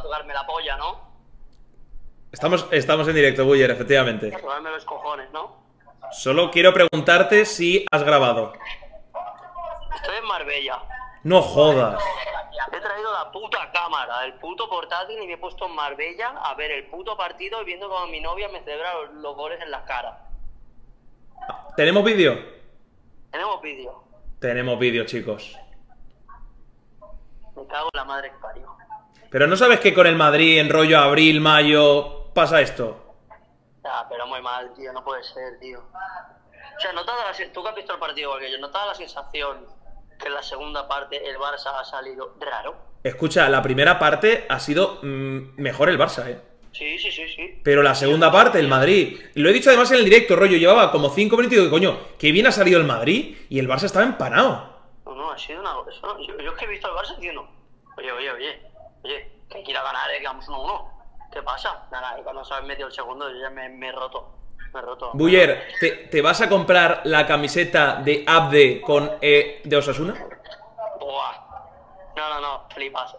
para tocarme la polla, ¿no? Estamos, estamos en directo, Buller, efectivamente. Para tocarme los cojones, ¿no? Solo quiero preguntarte si has grabado. Estoy en Marbella. No jodas. He traído la puta cámara, el puto portátil y me he puesto en Marbella a ver el puto partido y viendo como mi novia me celebra los, los goles en la cara. ¿Tenemos vídeo? Tenemos vídeo. Tenemos vídeo, chicos. Me cago en la madre que parió. Pero no sabes que con el Madrid en rollo abril, mayo pasa esto. Ya, pero muy mal, tío, no puede ser, tío. O sea, ¿no te la tú que has visto el partido igual que yo, ¿no te dado la sensación que en la segunda parte el Barça ha salido raro? Escucha, la primera parte ha sido mm, mejor el Barça, eh. Sí, sí, sí, sí. Pero la segunda parte, el Madrid. Lo he dicho además en el directo, rollo. Llevaba como 5 minutos y digo, coño, que bien ha salido el Madrid y el Barça estaba empanado. No, no, ha sido una... Eso, yo, yo es que he visto al Barça diciendo, oye, oye, oye, oye, que hay que ir a ganar, eh, que vamos 1-1. ¿Qué pasa? Nada, y cuando se han metido el segundo yo ya me, me he roto. Me he roto. Buller, ¿te, te vas a comprar la camiseta de Abde con E de Osasuna? Buah. No, no, no, flipas.